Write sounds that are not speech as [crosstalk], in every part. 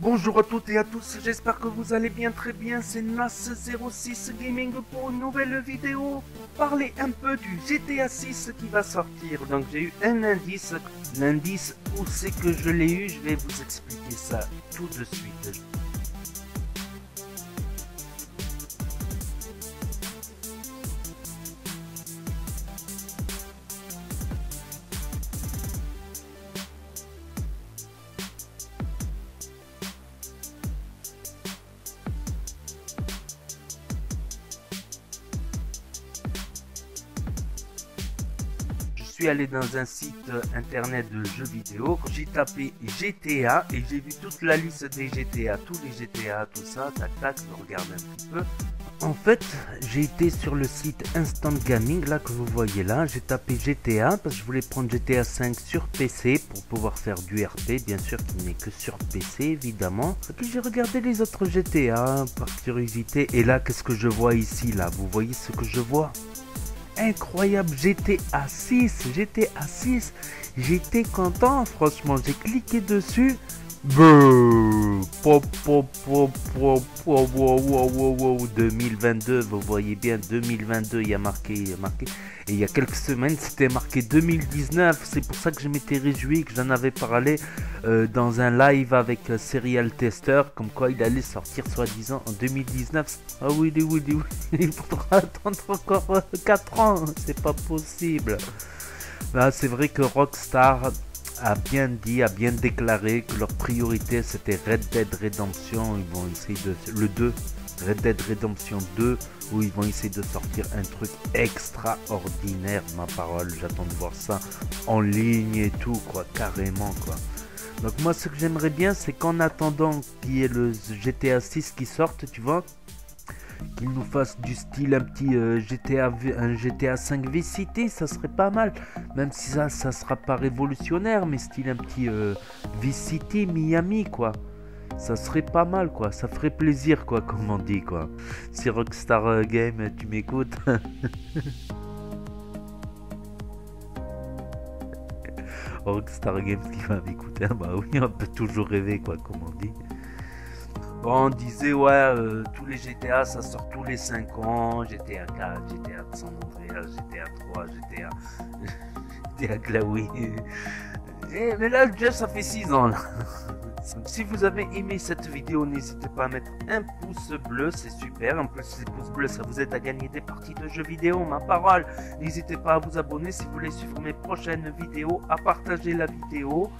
Bonjour à toutes et à tous, j'espère que vous allez bien très bien, c'est Nas06 Gaming pour une nouvelle vidéo. Parler un peu du GTA 6 qui va sortir, donc j'ai eu un indice, l'indice où c'est que je l'ai eu, je vais vous expliquer ça tout de suite. Suis allé dans un site internet de jeux vidéo, j'ai tapé GTA et j'ai vu toute la liste des GTA, tous les GTA, tout ça, tac tac, je regarde un petit peu. En fait, j'ai été sur le site Instant Gaming, là que vous voyez là, j'ai tapé GTA parce que je voulais prendre GTA 5 sur PC pour pouvoir faire du RP, bien sûr qu'il n'est que sur PC évidemment. Et puis j'ai regardé les autres GTA par curiosité et là qu'est-ce que je vois ici là, vous voyez ce que je vois? Incroyable. GTA 6 GTA 6 j'étais content franchement. J'ai cliqué dessus pop, pop, pop, pop, wow, wow, wow, wow, 2022 vous voyez bien 2022 il y a marqué il y a marqué. Et il y a quelques semaines c'était marqué 2019 c'est pour ça que je m'étais réjoui que j'en avais parlé euh, dans un live avec euh, Serial Tester comme quoi il allait sortir soi-disant en 2019 ah oui oui oui [laughs] il faudra attendre encore 4 ans c'est pas possible. Là, c'est vrai que Rockstar a bien dit, a bien déclaré que leur priorité c'était Red Dead Redemption. Ils vont essayer de. Le 2, Red Dead Redemption 2, où ils vont essayer de sortir un truc extraordinaire, ma parole. J'attends de voir ça en ligne et tout, quoi, carrément, quoi. Donc, moi, ce que j'aimerais bien, c'est qu'en attendant qu'il y ait le GTA 6 qui sorte, tu vois, qu'il nous fasse du style un petit euh, GTA un GTA 5 V-City ça serait pas mal. Même si ça ça sera pas révolutionnaire mais style un petit euh, V-City Miami quoi. Ça serait pas mal quoi. Ça ferait plaisir quoi comme on dit quoi. Si Rockstar euh, Game tu m'écoutes. [laughs] Rockstar Games qui va m'écouter bah oui on peut toujours rêver quoi comme on dit On disait, ouais, euh, tous les GTA, ça sort tous les 5 ans. GTA 4, GTA San Andreas, GTA 3, GTA... GTA [laughs] Glaoui. Et, mais là, déjà, ça fait 6 ans, là. [laughs] Si vous avez aimé cette vidéo, n'hésitez pas à mettre un pouce bleu, c'est super. En plus, ces pouces bleus, ça vous aide à gagner des parties de jeux vidéo, ma parole. N'hésitez pas à vous abonner si vous voulez suivre mes prochaines vidéos, à partager la vidéo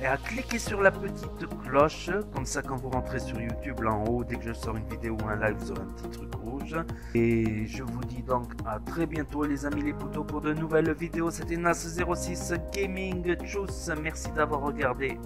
et à cliquer sur la petite cloche. Comme ça, quand vous rentrez sur YouTube, là en haut, dès que je sors une vidéo ou un live, vous aurez un petit truc rouge. Et je vous dis donc à très bientôt, les amis, les potos, pour de nouvelles vidéos. C'était Nas06 Gaming. Tchuss, merci d'avoir regardé.